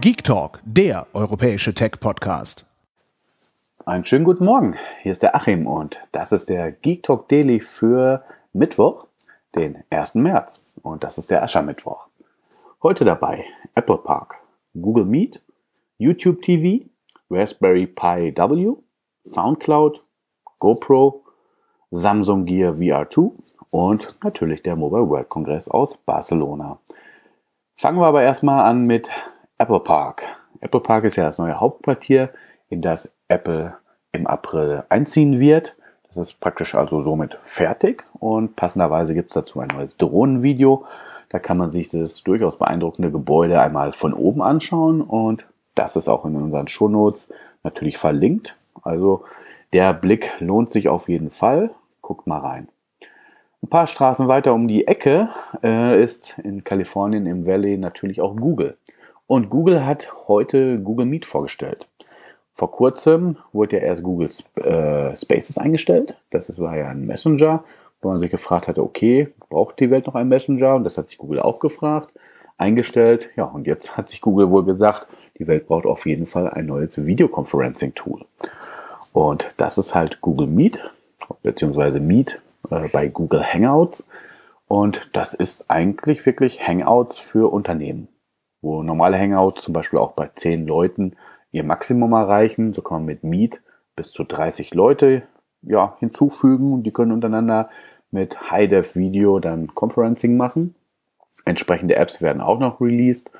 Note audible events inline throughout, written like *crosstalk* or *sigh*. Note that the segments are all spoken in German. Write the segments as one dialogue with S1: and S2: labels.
S1: Geek Talk, der europäische Tech-Podcast.
S2: Einen schönen guten Morgen. Hier ist der Achim und das ist der Geek Talk Daily für Mittwoch, den 1. März. Und das ist der Aschermittwoch. Heute dabei Apple Park, Google Meet, YouTube TV, Raspberry Pi W, SoundCloud, GoPro, Samsung Gear VR2 und natürlich der Mobile World Congress aus Barcelona. Fangen wir aber erstmal an mit Apple Park. Apple Park ist ja das neue Hauptquartier, in das Apple im April einziehen wird. Das ist praktisch also somit fertig und passenderweise gibt es dazu ein neues Drohnenvideo. Da kann man sich das durchaus beeindruckende Gebäude einmal von oben anschauen und das ist auch in unseren Shownotes natürlich verlinkt. Also der Blick lohnt sich auf jeden Fall. Guckt mal rein. Ein paar Straßen weiter um die Ecke äh, ist in Kalifornien im Valley natürlich auch Google. Und Google hat heute Google Meet vorgestellt. Vor kurzem wurde ja erst Google äh, Spaces eingestellt. Das war ja ein Messenger, wo man sich gefragt hatte, okay, braucht die Welt noch einen Messenger? Und das hat sich Google auch gefragt, eingestellt. Ja, und jetzt hat sich Google wohl gesagt, die Welt braucht auf jeden Fall ein neues Videoconferencing-Tool. Und das ist halt Google Meet, beziehungsweise Meet äh, bei Google Hangouts. Und das ist eigentlich wirklich Hangouts für Unternehmen wo normale Hangouts zum Beispiel auch bei 10 Leuten ihr Maximum erreichen. So kann man mit Meet bis zu 30 Leute ja, hinzufügen und die können untereinander mit High-Def-Video dann Conferencing machen. Entsprechende Apps werden auch noch released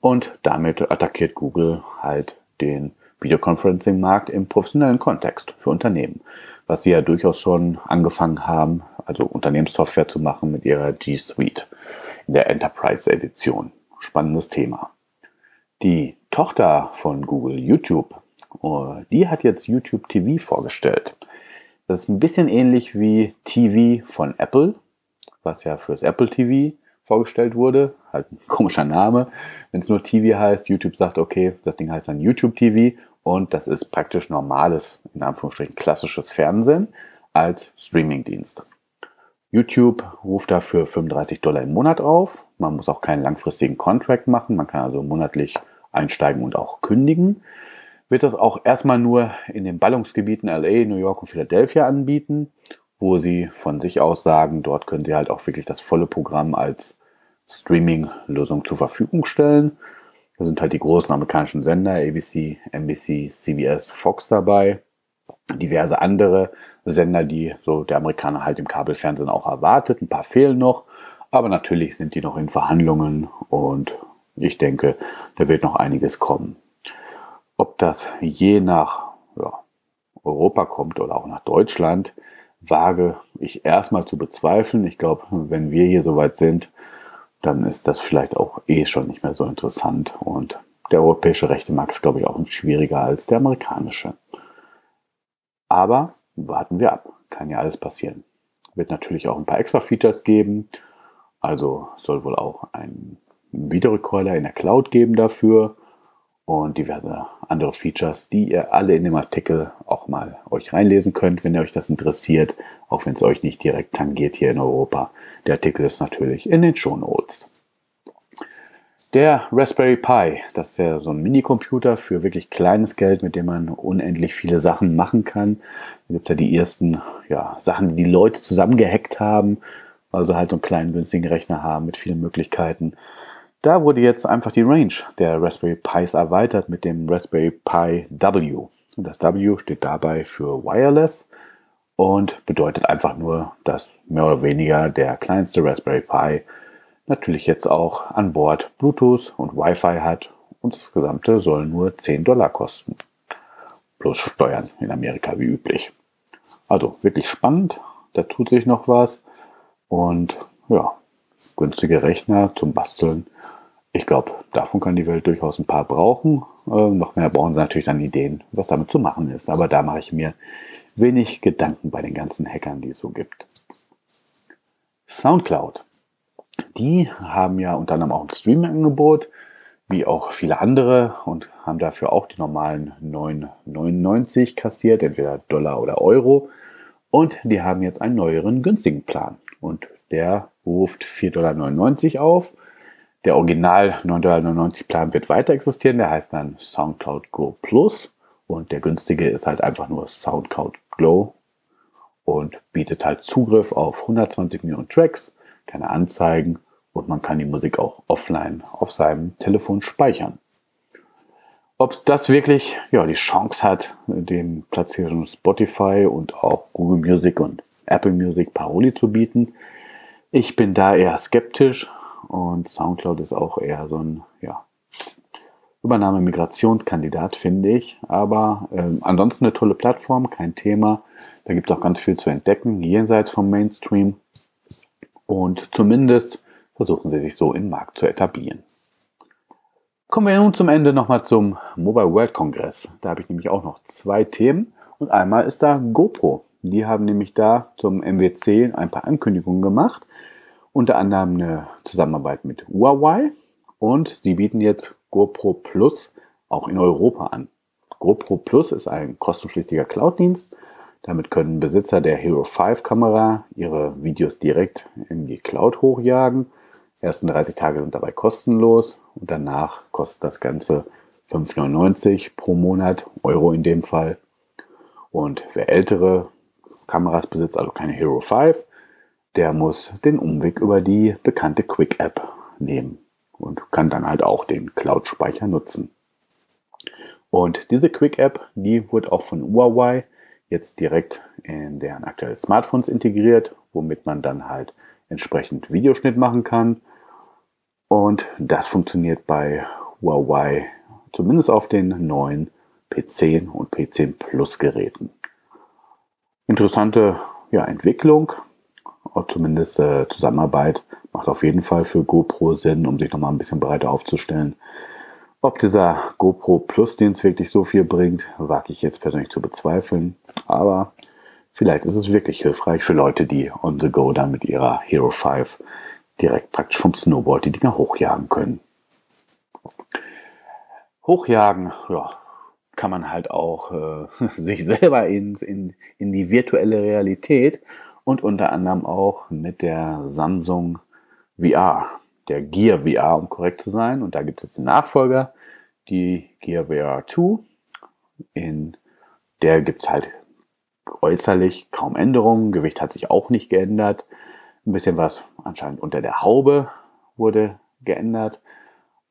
S2: und damit attackiert Google halt den Videoconferencing-Markt im professionellen Kontext für Unternehmen, was sie ja durchaus schon angefangen haben, also Unternehmenssoftware zu machen mit ihrer G Suite in der Enterprise Edition spannendes Thema. Die Tochter von Google, YouTube, oh, die hat jetzt YouTube TV vorgestellt. Das ist ein bisschen ähnlich wie TV von Apple, was ja fürs Apple TV vorgestellt wurde. Halt ein komischer Name. Wenn es nur TV heißt, YouTube sagt, okay, das Ding heißt dann YouTube TV und das ist praktisch normales, in Anführungsstrichen klassisches Fernsehen als Streamingdienst. YouTube ruft dafür 35 Dollar im Monat auf. Man muss auch keinen langfristigen Contract machen. Man kann also monatlich einsteigen und auch kündigen. Wird das auch erstmal nur in den Ballungsgebieten LA, New York und Philadelphia anbieten, wo sie von sich aus sagen, dort können sie halt auch wirklich das volle Programm als Streaming-Lösung zur Verfügung stellen. Da sind halt die großen amerikanischen Sender, ABC, NBC, CBS, Fox dabei diverse andere Sender, die so der Amerikaner halt im Kabelfernsehen auch erwartet. Ein paar fehlen noch, aber natürlich sind die noch in Verhandlungen und ich denke, da wird noch einiges kommen. Ob das je nach ja, Europa kommt oder auch nach Deutschland, wage ich erstmal zu bezweifeln. Ich glaube, wenn wir hier soweit sind, dann ist das vielleicht auch eh schon nicht mehr so interessant. Und der europäische Rechtemarkt ist, glaube ich, auch schwieriger als der amerikanische. Aber warten wir ab. Kann ja alles passieren. Wird natürlich auch ein paar extra Features geben. Also soll wohl auch ein Videorecorder in der Cloud geben dafür und diverse andere Features, die ihr alle in dem Artikel auch mal euch reinlesen könnt, wenn ihr euch das interessiert, auch wenn es euch nicht direkt tangiert hier in Europa. Der Artikel ist natürlich in den Show Notes. Der Raspberry Pi, das ist ja so ein Minicomputer für wirklich kleines Geld, mit dem man unendlich viele Sachen machen kann. Da gibt es ja die ersten ja, Sachen, die die Leute zusammengehackt haben, also halt so einen kleinen günstigen Rechner haben mit vielen Möglichkeiten. Da wurde jetzt einfach die Range der Raspberry Pis erweitert mit dem Raspberry Pi W. Und das W steht dabei für Wireless und bedeutet einfach nur, dass mehr oder weniger der kleinste Raspberry Pi natürlich jetzt auch an Bord Bluetooth und Wi-Fi hat und das Gesamte soll nur 10 Dollar kosten. Plus Steuern in Amerika wie üblich. Also wirklich spannend, da tut sich noch was und ja, günstige Rechner zum Basteln. Ich glaube, davon kann die Welt durchaus ein paar brauchen. Äh, noch mehr brauchen sie natürlich dann Ideen, was damit zu machen ist. Aber da mache ich mir wenig Gedanken bei den ganzen Hackern, die es so gibt. Soundcloud die haben ja unter anderem auch ein Streaming-Angebot, wie auch viele andere, und haben dafür auch die normalen 9,99 kassiert, entweder Dollar oder Euro. Und die haben jetzt einen neueren günstigen Plan. Und der ruft 4,99 Dollar auf. Der Original 9,99 Plan wird weiter existieren, der heißt dann SoundCloud Go Plus und der günstige ist halt einfach nur SoundCloud Glow und bietet halt Zugriff auf 120 Millionen Tracks, keine Anzeigen und man kann die Musik auch offline auf seinem Telefon speichern. Ob das wirklich ja, die Chance hat, dem Platz hier schon Spotify und auch Google Music und Apple Music Paroli zu bieten, ich bin da eher skeptisch und Soundcloud ist auch eher so ein ja, Übernahme-Migrationskandidat, finde ich. Aber ähm, ansonsten eine tolle Plattform, kein Thema. Da gibt es auch ganz viel zu entdecken, jenseits vom Mainstream. Und zumindest versuchen sie sich so im Markt zu etablieren. Kommen wir nun zum Ende nochmal zum Mobile World Congress. Da habe ich nämlich auch noch zwei Themen. Und einmal ist da GoPro. Die haben nämlich da zum MWC ein paar Ankündigungen gemacht unter anderem eine Zusammenarbeit mit Huawei und sie bieten jetzt GoPro Plus auch in Europa an. GoPro Plus ist ein kostenpflichtiger Cloud-Dienst. Damit können Besitzer der Hero 5 Kamera ihre Videos direkt in die Cloud hochjagen. Die ersten 30 Tage sind dabei kostenlos und danach kostet das Ganze 5,99 pro Monat, Euro in dem Fall. Und wer ältere Kameras besitzt, also keine Hero 5, der muss den Umweg über die bekannte Quick App nehmen und kann dann halt auch den Cloud-Speicher nutzen. Und diese Quick App, die wird auch von Huawei jetzt direkt in deren aktuellen Smartphones integriert, womit man dann halt entsprechend Videoschnitt machen kann. Und das funktioniert bei Huawei zumindest auf den neuen P10 und P10 Plus Geräten. Interessante ja, Entwicklung zumindest äh, Zusammenarbeit macht auf jeden Fall für GoPro Sinn, um sich nochmal ein bisschen breiter aufzustellen. Ob dieser GoPro Plus Dienst wirklich so viel bringt, wage ich jetzt persönlich zu bezweifeln. Aber vielleicht ist es wirklich hilfreich für Leute, die on the go dann mit ihrer Hero 5 direkt praktisch vom Snowboard die Dinger hochjagen können. Hochjagen, ja, kann man halt auch äh, *laughs* sich selber in, in, in die virtuelle Realität und unter anderem auch mit der Samsung VR, der Gear VR, um korrekt zu sein. Und da gibt es den Nachfolger, die Gear VR 2. In der gibt es halt äußerlich kaum Änderungen. Gewicht hat sich auch nicht geändert. Ein bisschen was anscheinend unter der Haube wurde geändert.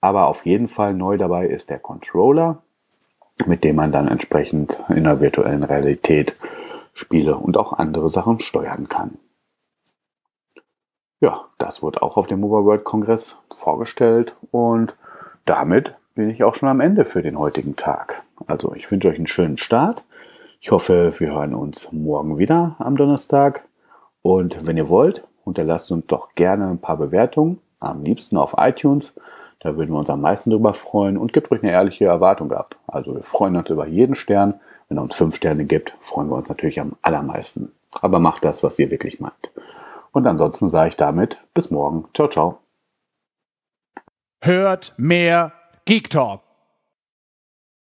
S2: Aber auf jeden Fall neu dabei ist der Controller, mit dem man dann entsprechend in der virtuellen Realität Spiele und auch andere Sachen steuern kann. Ja, das wurde auch auf dem Mobile World Kongress vorgestellt und damit bin ich auch schon am Ende für den heutigen Tag. Also ich wünsche euch einen schönen Start. Ich hoffe, wir hören uns morgen wieder am Donnerstag. Und wenn ihr wollt, unterlasst uns doch gerne ein paar Bewertungen, am liebsten auf iTunes. Da würden wir uns am meisten drüber freuen und gebt euch eine ehrliche Erwartung ab. Also wir freuen uns über jeden Stern wenn er uns fünf Sterne gibt, freuen wir uns natürlich am allermeisten. Aber macht das, was ihr wirklich meint. Und ansonsten sage ich damit bis morgen. Ciao, ciao.
S1: Hört mehr Geek Talk.